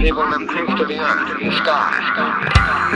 People will improve to the earth, the sky.